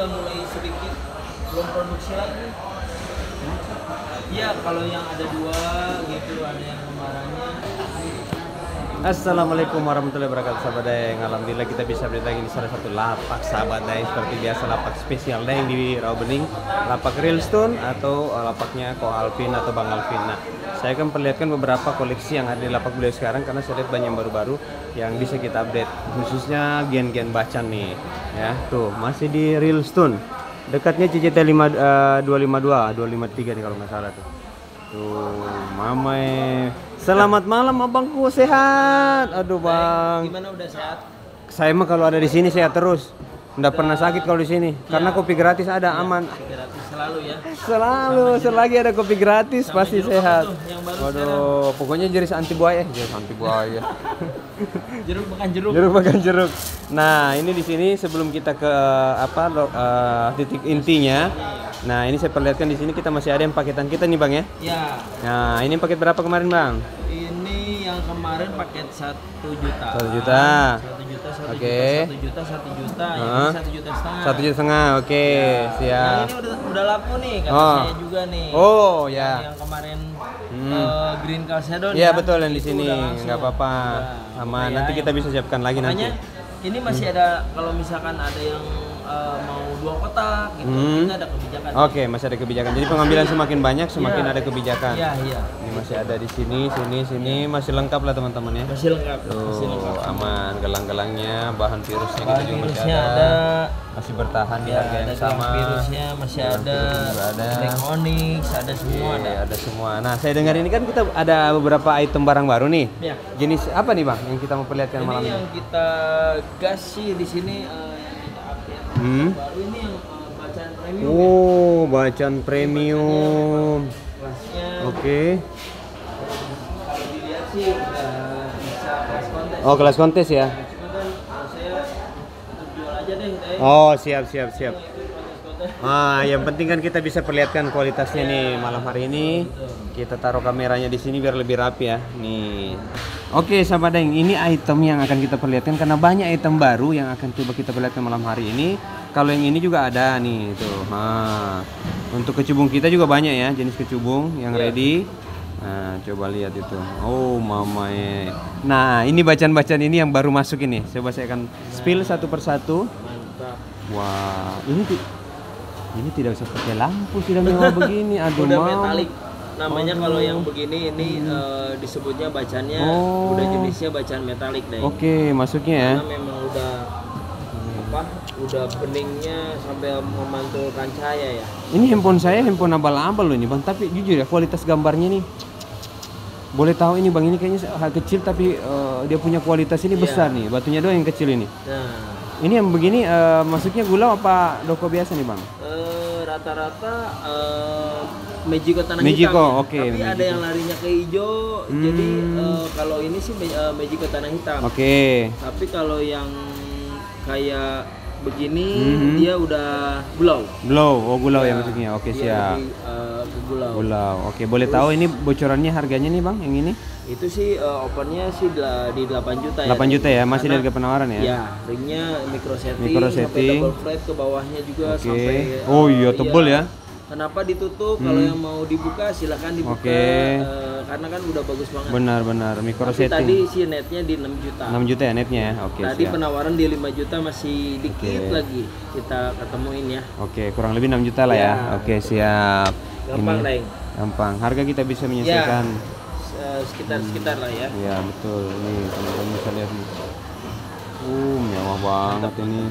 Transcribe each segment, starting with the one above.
udah mulai sedikit belum produksi lagi. Iya, kalau yang ada dua gitu, ada yang kemarannya. Assalamualaikum warahmatullahi wabarakatuh sahabat Daeng Alhamdulillah kita bisa lagi di salah satu lapak sahabat Daeng Seperti biasa lapak spesial Daeng di Rawabening Lapak Realstone atau uh, lapaknya Ko Alvin atau Bang Alvin. Nah saya akan perlihatkan beberapa koleksi yang ada di lapak beliau sekarang Karena saya lihat banyak baru-baru yang bisa kita update. Khususnya gen-gen bacan nih Ya. Tuh masih di Realstone. Dekatnya CCT 5, uh, 252, 253 nih kalau nggak salah tuh Tuh, mamai. Selamat malam abangku sehat. Aduh bang. Gimana udah sehat? Saya mah kalau ada di sini sehat terus. Nggak pernah sakit kalau di sini. Karena kopi gratis ada aman. Gratis selalu ya. Selalu, selagi ada kopi gratis pasti sehat. tuh yang baru Waduh, pokoknya jenis anti buaya, jenis anti buaya. Jeruk makan jeruk. jeruk makan jeruk. Nah, ini di sini sebelum kita ke apa lo- eh, titik intinya. Nah, ini saya perlihatkan di sini kita masih ada yang paketan kita nih, Bang ya. Ya, Nah, ini paket berapa kemarin, Bang? ini yang kemarin paket satu juta. Satu juta. Satu juta, satu Oke. juta, satu juta, satu juta. Yang Hah? ini satu juta setengah. Satu juta setengah, oke, Yang siap. ini udah, udah laku nih, kata Oh. saya juga nih. Oh, Yang, ya. yang kemarin Hmm. eh, Green Calcedon Iya ya. betul yang di sini, nggak apa-apa. Udah nanti kita bisa siapkan lagi nanti. Makanya ini masih ada kalau misalkan ada yang eh, mau dua kotak gitu, Hmm. kita ada kebijakan. Oke, masih ada kebijakan. Jadi pengambilan semakin banyak, semakin Iya. ada kebijakan. Iya, iya. Ini masih ada di sini, sini, sini, masih lengkap lah teman-teman ya. Masih lengkap, masih lengkap. Tuh, aman gelang-gelangnya, bahan virusnya kita Bahan juga masih ada. ada. Masih bertahan di Ya, harga yang sama. virusnya masih Gelang ada, ada. Onyx, ada semua Iya, ada. ada semua. Nah, saya dengar ini kan kita ada beberapa item barang baru nih. Ya. Jenis apa nih, Bang, yang kita mau perlihatkan malam Ini ini? yang kita gas sih di sini kita update Hmm. Oh, bacaan premium. Oke. Kontes. Oh, kelas kontes ya. Oh, siap, siap, siap. Ah, yang penting kan kita bisa perlihatkan kualitasnya nih malam hari ini. Kita taruh kameranya di sini biar lebih rapi ya. Nih. Oke, sahabat Deng, ini item yang akan kita perlihatkan karena banyak item baru yang akan coba kita perlihatkan malam hari ini. Kalau yang ini juga ada nih, tuh. Nah, untuk kecubung kita juga banyak ya, jenis kecubung yang ready. Nah, coba lihat itu. Oh, mamae. Nah, ini bacaan-bacaan ini yang baru masuk ini. Coba saya akan spill satu persatu. Mantap. Wah, ini ini tidak usah pakai lampu sudah mewah begini. Aduh, Udah mau. metalik. Namanya kalau yang begini ini eh, disebutnya bacannya Oh. udah jenisnya bacaan metalik deh. Oke, masuknya ya. Karena memang udah apa? Udah beningnya sampai memantulkan cahaya ya. Ini handphone saya handphone abal-abal loh ini bang. Tapi jujur ya kualitas gambarnya nih. Boleh tahu ini bang ini kayaknya hal kecil tapi eh, dia punya kualitas ini Iya. besar nih. Batunya doang yang kecil ini. Nah, Ini yang begini eh, masuknya gula apa doko biasa nih bang? rata-rata eh, Mejiko tanah Mejiko, hitam. ya. oke, Tapi ada Mejiko. yang larinya ke hijau. Jadi eh, kalau ini sih me- eh, Mejiko tanah hitam. Oke. Tapi kalau yang kayak begini Mhm. dia udah bulau. Blow, oh gulau ya Ya, masuknya. Oke dia siap. lebih, bulau. Gulau. Oke, boleh tahu ini bocorannya harganya nih bang yang ini? Itu sih eh, opennya sih di 8 juta ya. 8 juta ya, masih di harga penawaran ya? Ya, ringnya micro setting, Micro sampai setting. double flat ke bawahnya juga Oke. sampai Oh iya, tebel ya. Kenapa ditutup? Kalau yang mau dibuka silahkan dibuka Oke. eh, karena kan udah bagus banget. Benar-benar micro Tapi setting. tadi si netnya di 6 juta. 6 juta ya netnya ya. Oke, tadi siap. penawaran di 5 juta masih dikit Oke. lagi kita ketemuin ya. Oke, kurang lebih 6 juta lah ya. Ya. Oke, siap. Gampang, Ini Leng. gampang. Harga kita bisa menyesuaikan. Eh, Sekitar-sekitar lah ya. Iya, betul. Nih, teman-teman bisa lihat nih. Uh, mewah banget ini.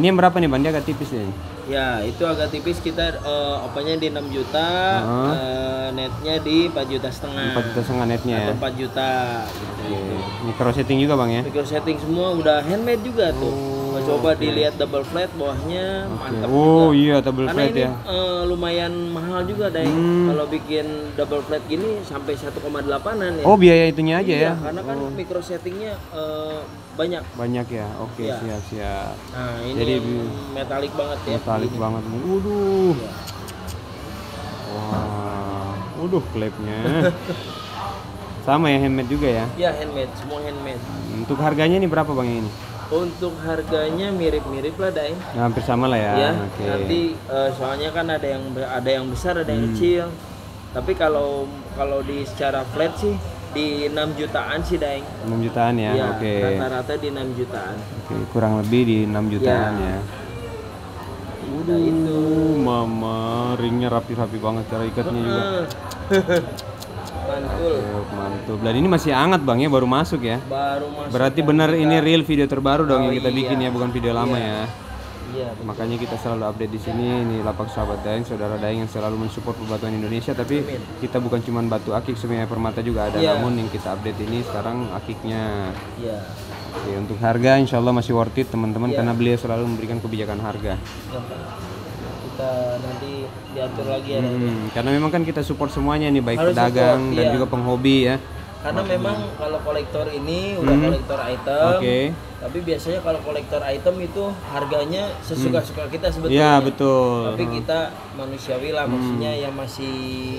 Ini yang berapa nih, Bang? Dia agak tipis nih. Ya, itu agak tipis kita eh, opennya di 6 juta, Heeh. eh, netnya di 4 juta setengah. 4 juta setengah netnya ya. Atau 4 juta gitu. Oke. Micro setting juga, Bang ya. Micro setting semua udah handmade juga tuh. Oh, Coba dilihat double flat bawahnya Oke. mantap Oh, juga. iya double Karena flat ini ya. eh, lumayan mahal juga deh. Hmm. Kalau bikin double flat gini sampai 1,8an ya. Oh, biaya itunya aja Iya, ya. Karena kan micro settingnya eh, banyak. Banyak ya. Oke, Iya. siap, siap. Nah ini Jadi metalik banget ya. Metalik Ini. banget. Waduh. Iya. Wah. Waduh, klepnya. Sama ya handmade juga ya. Ya handmade, semua handmade. Untuk harganya ini berapa Bang ini? Untuk harganya mirip-mirip lah, Daeng. Nah, hampir sama lah ya. ya Oke. nanti eh, soalnya kan ada yang ada yang besar ada Hmm. yang kecil tapi kalau kalau di secara flat sih di 6 jutaan sih daeng 6 jutaan ya. Iya, Oke. rata-rata di 6 jutaan Oke, kurang lebih di 6 jutaan Iya. ya. udah itu Uh, mama, ringnya rapi-rapi banget cara ikatnya juga. Mantul Oh, mantap. Dan ini masih hangat bang ya, baru masuk ya. baru masuk Berarti benar ini real video terbaru dong yang Oh, kita bikin iya. ya, bukan video lama ya. iya Makanya kita selalu update di sini. Ini lapak sahabat Daeng, saudara Daeng yang selalu mensupport pembatuan Indonesia. Tapi Amin. kita bukan cuma batu akik, semuanya permata juga ada. Iya. Namun yang kita update ini sekarang akiknya. iya Oke, untuk harga insya Allah masih worth it teman-teman Iya. karena beliau selalu memberikan kebijakan harga. gampang kita nanti diatur lagi ya. Hmm, karena memang kan kita support semuanya nih baik Harus pedagang support, dan iya. juga penghobi ya. karena memang kalau kolektor ini udah Hmm. kolektor item Oke. tapi biasanya kalau kolektor item itu harganya sesuka-suka kita sebetulnya Iya betul. tapi kita manusiawi lah maksudnya yang masih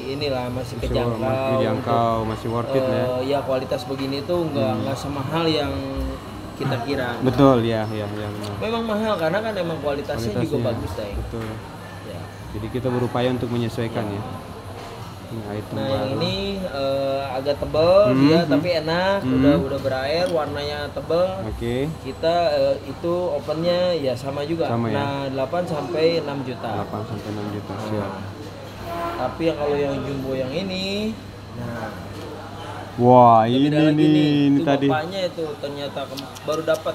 inilah masih Masih kejangkau dijangkau, masih worth it ya. Eh, ya kualitas begini tuh nggak nggak semahal yang kita kira Betul ya, ya, ya benar. memang mahal karena kan emang kualitasnya, juga Kualitasnya. bagus deh Betul. Ya. Jadi kita berupaya untuk menyesuaikan ya. Ini item nah yang ini eh, agak tebel Hmm, dia hmm. tapi enak udah udah berair warnanya tebel Oke. kita eh, itu opennya ya sama juga Sama ya? nah 8 sampai 6 juta 8 sampai 6 juta. Siap. tapi yang kalau yang jumbo yang ini nah Wah, ini nih, ini itu tadi. bapaknya itu ternyata baru dapat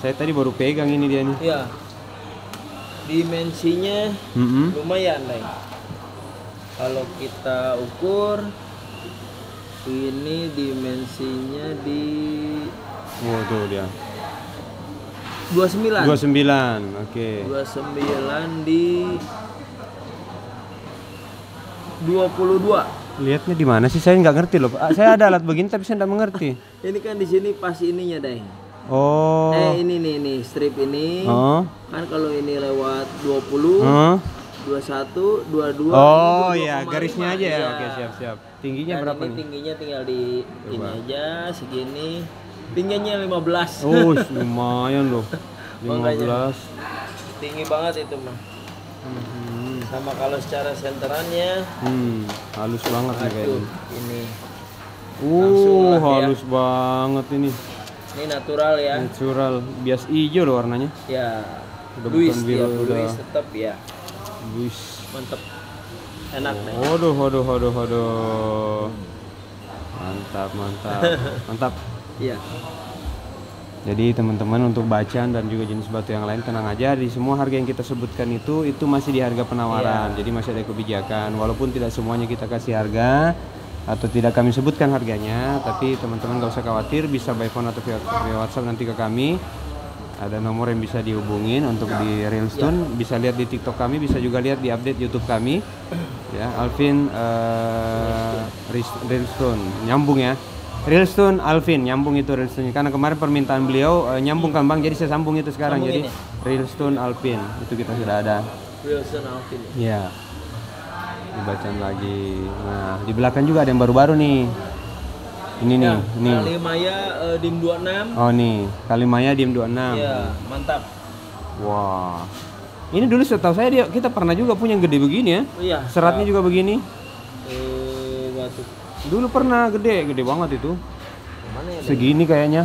Saya tadi baru pegang ini dia nih. ya dimensinya Mm-mm. lumayan Neng. kalau kita ukur ini dimensinya di Oh, tuh dia. 29 29. Oke. 29 di 22 Lihatnya di mana sih? Saya nggak ngerti loh. Saya ada alat begini tapi saya nggak mengerti. ini kan di sini pas ininya deh Oh. eh ini nih nih strip ini Oh. kan kalau ini lewat 20 Oh. 21 22 Oh ya, 22,5. garisnya aja ya. Iya. Oke, siap siap. Tingginya Dan berapa ini nih? tingginya tinggal di ini aja segini tingginya 15 Oh, lumayan loh. Makanya. 15. tinggi banget itu mah Hmm. sama kalau secara senterannya Hmm, halus banget nih kayaknya. ini Uh, ya. halus banget ini. Ini natural ya Natural, bias hijau loh warnanya. ya Udah Luis bukan dia biru, udah. Luis tetap ya Wis. mantep enak deh Waduh, waduh, waduh, waduh. Mantap, mantap. Mantap. iya Jadi teman-teman untuk bacaan dan juga jenis batu yang lain tenang aja di semua harga yang kita sebutkan itu itu masih di harga penawaran. Jadi masih ada kebijakan walaupun tidak semuanya kita kasih harga atau tidak kami sebutkan harganya, tapi teman-teman nggak usah khawatir bisa by phone atau via, via WhatsApp nanti ke kami. Ada nomor yang bisa dihubungin untuk di Realstone, bisa lihat di TikTok kami, bisa juga lihat di update YouTube kami. Ya, Alvin Ris- Realstone. Nyambung ya. Realstone Alvin nyambung itu Realstone karena kemarin permintaan beliau eh, nyambung kan Bang? Jadi saya sambung itu sekarang. Sambungin jadi Realstone Alvin. Itu kita sudah ada. Wilson Alvin. Ya dibacaan lagi. Nah di belakang juga ada yang baru-baru nih. Ini nih ini Kali Maya eh, dim 26 oh nih. Kalimaya Diem 26 ya mantap. Wah. Ini dulu setahu saya dia kita pernah juga punya yang gede begini ya. Oh iya seratnya juga begini. Eh batu. Dulu pernah gede gede banget itu. Mana ya segini kayaknya.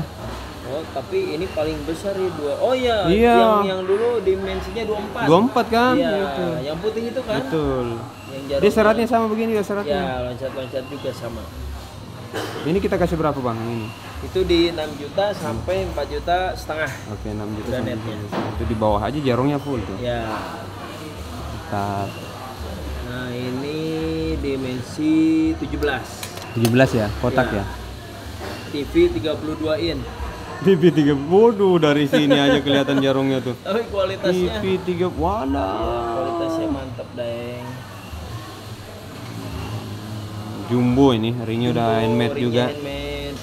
Oh tapi ini paling besar ya dua. Oh iya Iya. yang yang dulu dimensinya 24 24 kan? Iya Gitu. yang putih itu kan? Betul yang jarum dia seratnya sama begini ya ya seratnya loncat-loncat juga sama. Ini kita kasih berapa bang ini? Itu di 6 juta sampai 4 juta setengah. Oke 6 juta Udah netnya. 10 juta. itu di bawah aja jarongnya full tuh. Ya. Mantap. nah ini dimensi 17 17 ya kotak Iya. ya? TV 32 in. TV 3 bodoh dari sini aja kelihatan jarongnya tuh. Tapi kualitasnya. TV 3 wala kualitasnya mantap deng jumbo ini ringnya udah handmade juga handmade.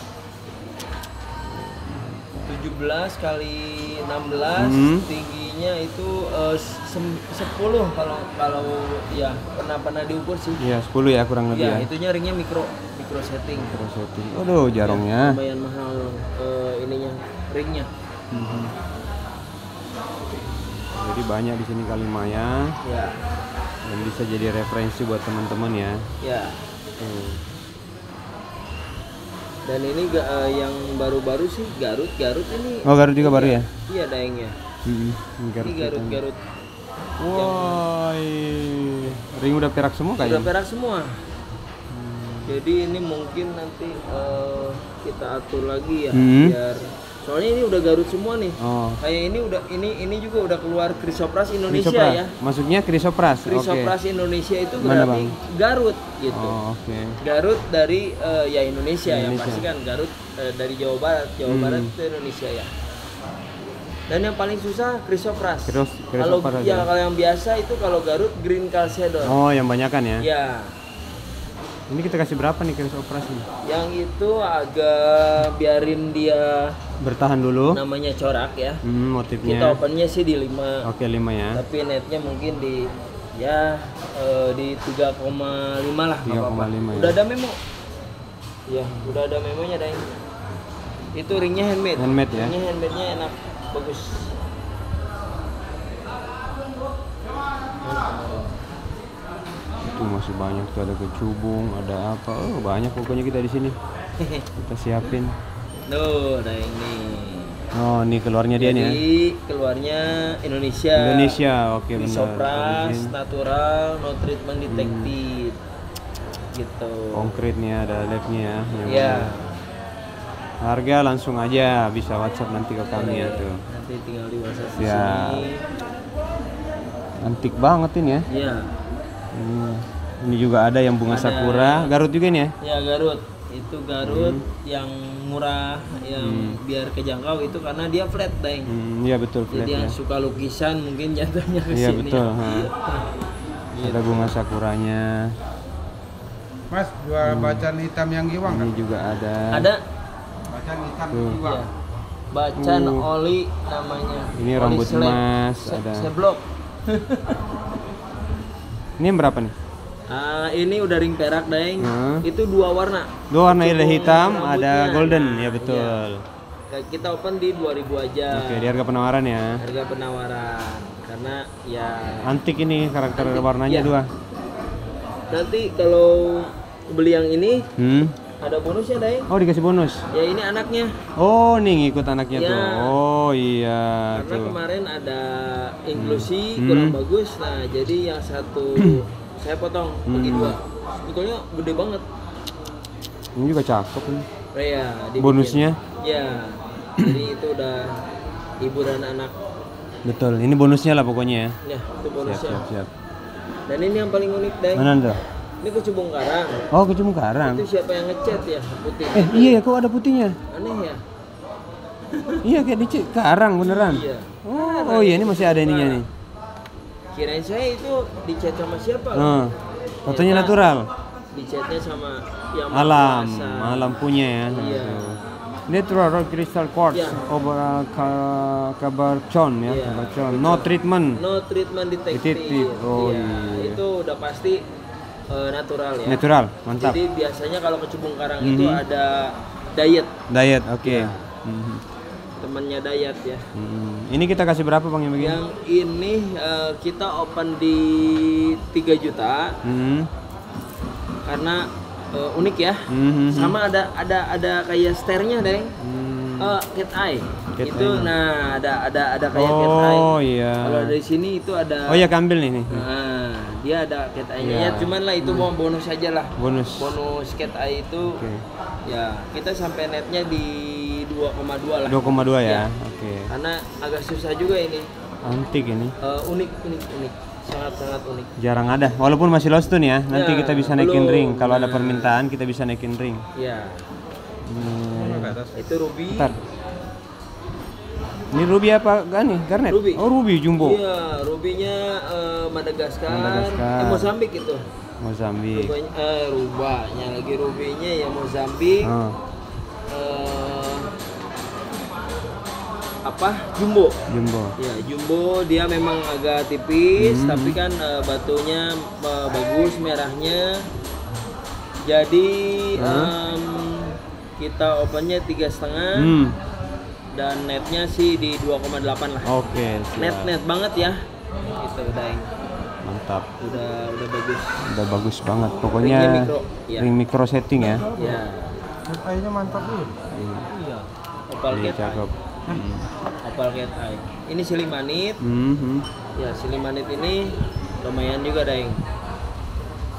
17 kali 16 Hmm. tingginya itu eh, sem- 10 kalau kalau ya pernah pernah diukur sih Iya 10 ya kurang lebih ya ya itunya ringnya mikro mikro setting Terus setting. Aduh jarongnya lumayan mahal eh, ininya ringnya Mhm. Jadi banyak di sini Kalimaya Ya, dan bisa jadi referensi buat teman-teman ya. ya. Tuh. Dan ini ga- eh, yang baru-baru sih Garut, Garut ini. Oh Garut juga baru ya? Iya daengnya. Mhm. Ini Ini Garut. Garut. Iya. ring udah perak semua Udah kayaknya. perak semua. Jadi ini mungkin nanti eh, kita atur lagi ya Hmm. biar soalnya ini udah Garut semua nih. Oh, Kayak ini udah ini ini juga udah keluar Chrysopras Indonesia Chrysopras. ya. Masuknya Chrysopras. Oke. Chrysopras Indonesia itu Mana, berarti Garut gitu. Oh, oke. Garut dari eh, ya Indonesia, yang Indonesia. pasti kan Garut eh, dari Jawa Barat, Jawa Hmm. Barat itu Indonesia ya. Dan yang paling susah. Chrysos- Kalau ya kalau yang biasa itu kalau Garut Green Calcedon. Oh, yang banyakan ya. Ya, Ini kita kasih berapa nih Chrysopras nih? yang itu agak biarin dia Bertahan dulu. namanya corak ya. Hmm, Kita motifnya. opennya sih di 5 Oke, 5 ya. tapi netnya mungkin di ya eh, di 3,5 lah nggak apa-apa. 3,5 ya. udah ada memo ya udah ada memonya Daeng itu ringnya handmade Handmade ya. ringnya handmade nya enak bagus Itu masih banyak tuh ada kecubung, ada apa? Oh, banyak pokoknya kita di sini. Kita siapin. Tuh, Daeng nih Oh, ini keluarnya dia nih ya. jadi keluarnya Indonesia Indonesia, oke benar. Isopras, Origin. natural, no treatment Hmm. detected gitu Konkret nih ada labnya ya. yang ya benar. Harga langsung aja bisa WhatsApp nanti ke kami ya tuh. nanti tinggal di WhatsApp Ya. sini Antik banget ini ya. ya Hmm. Ini juga ada yang bunga Ada. sakura, Garut juga nih ya. Ya Garut, itu Garut Hmm. yang murah, yang biar kejangkau itu karena dia flat deng. Hmm, iya betul flat Jadi ya. yang suka lukisan mungkin jatuhnya ke Iya betul. ha. Ada bunga sakuranya. Mas, jual bacaan hitam yang giwang kan? Ini juga ada. Ada Bacaan hitam Tuh. giwang. ya. Bacan Uh. oli namanya. Ini Oli rambut emas, Se- ada. Seblok. Ini yang berapa nih? Ah, ini udah ring perak deng. Hmm. Itu dua warna. Dua warna ada hitam, rambutnya. ada golden, Nah, ya betul. Kayak Kita open di 2000 aja. Oke, di harga penawaran ya. Harga penawaran karena ya Antik ini karakter Antik, warnanya iya. dua. nanti kalau beli yang ini Hmm. ada bonusnya deng. Oh dikasih bonus. Ya ini anaknya. Oh nih ngikut anaknya Ya. tuh. Oh iya Karena tuh. kemarin ada inklusi Hmm. kurang bagus. Nah, jadi yang satu saya potong bagi Hmm. dua. Sebetulnya gede banget. Ini juga cakep ini. Oh, iya, dibikin. Bonusnya? Ya. Jadi itu udah hiburan anak. Betul. Ini bonusnya lah pokoknya ya. Ya, itu Siap bonusnya. siap siap. Dan ini yang paling unik, Deng. Mana tuh? Ini kecubung karang. Oh kecumbu karang. Itu siapa yang ngecat ya? Putih. Eh iya kok ada putihnya? Aneh ya? Iya kayak di karang beneran. Iya. Oh, oh iya ini masih ada ininya nih. Kirain saya itu dicat sama siapa? Oh, fotonya Ternyata natural. Dicatnya sama yang Alam, Kuasa. alam punya ya. Iya. Natural rock crystal quartz Iya. overall ka- kabarcon ya, Iya. kabarcon. No treatment. No treatment detective. Detective, oh Iya, iya. Itu udah pasti eh, natural ya. Natural, mantap. Jadi biasanya kalau kecubung karang itu Mhm. ada diet, Diet, oke. Iya. Mhm. Temannya diet ya. Mhm. Ini kita kasih berapa bang yang begini? Yang ini eh, kita open di 3 juta Mhm. karena eh, unik ya. Mhm. Sama ada ada ada kayak sternya, Deng. Hmm. Eh, cat eye. Cat itu eye. nah ada ada ada kayak cat eye. Oh iya. Kalau dari sini itu ada Oh iya kambil nih nih. Nah, dia ada cat eye-nya Iya. ya, cuman lah itu mau bonus aja lah. Bonus. Bonus cat eye itu Oke. ya kita sampai netnya di 2,2 lah. 2,2 ya. Ya. Oke. Karena agak susah juga ini. Antik ini. Eh, unik unik unik. Sangat sangat unik. Jarang ada. Walaupun masih lost tune ya. Nanti Ya, kita bisa naikin belum. ring. Kalau ada permintaan kita bisa naikin ring. Ya, Hmm. itu ruby. Bentar. Ini ruby apa? Gak nih, garnet? Ruby. Oh ruby jumbo. Iya, rubinya eh, Madagaskar. Madagaskar. Eh, Mozambik itu. Mozambik. Rubanya, eh, rubanya lagi rubinya ya Mozambik. Oh. Eh, apa? Jumbo. Jumbo. Ya, jumbo dia memang agak tipis, Hmm. tapi kan eh, batunya eh, bagus merahnya. Jadi Hah? em, kita opennya tiga setengah. Hmm. dan netnya sih di 2,8 lah. Oke, siap. Net net banget ya. Itu Daeng. Mantap. Udah udah bagus. Udah bagus banget. Pokoknya Ringnya mikro, ya. ring micro setting ya. Ya. Kayaknya mantap tuh. Iya. Iya, cakep. Hmm. Opal cat eye. Ini silimanit. Hmm, hmm. Ya, silimanit ini lumayan juga, Daeng.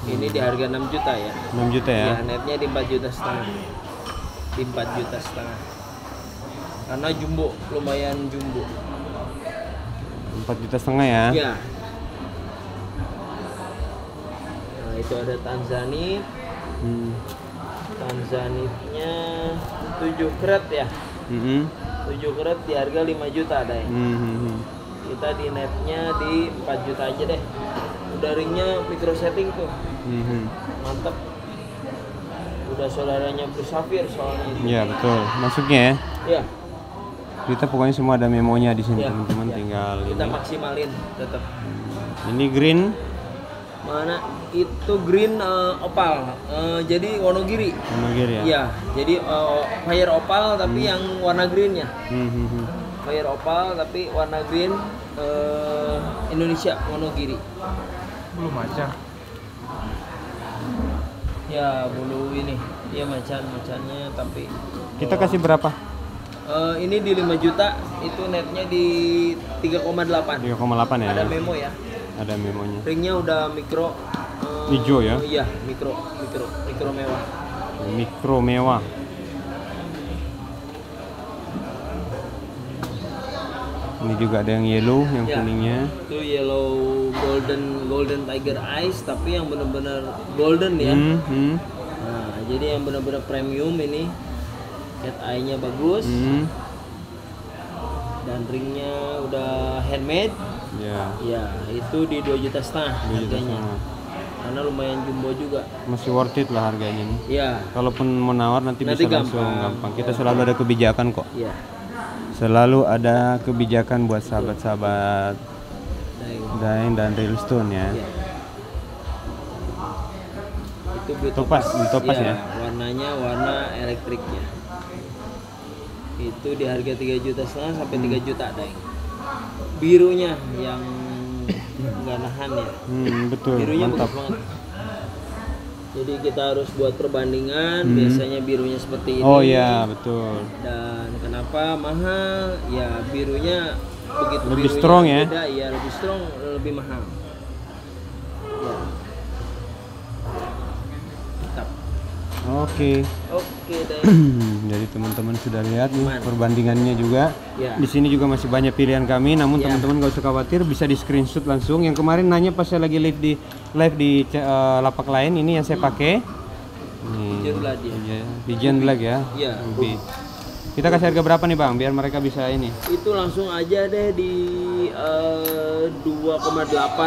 Ini di harga 6 juta ya. 6 juta ya. Ya, netnya di 4 juta setengah. Di 4 juta setengah. Karena jumbo, lumayan jumbo. 4 juta setengah ya. Ya. Nah, itu ada Tanzanite. Hmm. Tanzanitnya 7 kret ya. Hmm, 7 kret di harga 5 juta ada ya. hmm, hmm, hmm. Kita di netnya di 4 juta aja deh. Udah ringnya micro setting tuh. Hmm, hmm. Mantep. Udah saudaranya Sapphire soalnya. Iya betul. Masuknya ya. Ya, Kita pokoknya semua ada memonya di sini ya. teman-teman. ya. Tinggal kita ini. maksimalin tetap. Ini green. Mana itu green eh, opal. Eh, jadi Wonogiri. Monogir ya. Iya, jadi eh, fire opal tapi yang warna greennya. Hmm, hmm, hmm. Fire opal tapi warna green eh, Indonesia Wonogiri. Belum aja. Ya bulu ini, dia macan-macannya tapi Kita kasih berapa? eh, ini di 5 juta, itu netnya di 3,8. 3,8 ya. Ada memo ya. Ada memonya. Ringnya udah mikro. eh, Hijau ya? Iya, mikro, mikro, mikro mewah. Mikro mewah. Ini juga ada yang yellow, yang Ya. kuningnya. Itu yellow golden golden tiger eyes tapi yang benar-benar golden ya. Hmm, hmm, Nah, jadi yang benar-benar premium ini cat eye-nya bagus hmm. dan ringnya udah handmade. Ya, Ya, itu di 2 juta setengah 2 juta harganya. setengah. Karena lumayan jumbo juga. Masih worth it lah harganya nih. Ya, Kalaupun menawar nanti, Nanti bisa langsung gampang. gampang. Kita selalu ada kebijakan kok. ya. Selalu ada kebijakan buat sahabat-sahabat Daeng. Dan Realstone ya. Ya. Itu blue Topas, blue topas ya? Warnanya warna elektriknya. Itu di harga 3 juta setengah sampai 3 juta Daeng. Birunya yang nggak nahan ya. Hmm, betul, birunya mantap. banget. Jadi kita harus buat perbandingan. Hmm. Biasanya birunya seperti ini. Oh iya, betul. Dan kenapa mahal? Ya birunya begitu Lebih birunya strong ya? Beda, ya lebih strong, lebih mahal. Ya. Oke. Oke. Jadi teman-teman sudah lihat nih perbandingannya juga. Ya. Di sini juga masih banyak pilihan kami, namun Ya. teman-teman gak usah khawatir, bisa di screenshot langsung. Yang kemarin nanya pas saya lagi live di live di eh, lapak lain, ini yang saya pakai. Nih. Jujur lah dia. Iya, Pigeon Black ya. Iya. Kita kasih harga berapa nih bang, biar mereka bisa ini? Itu langsung aja deh di eh, 2,8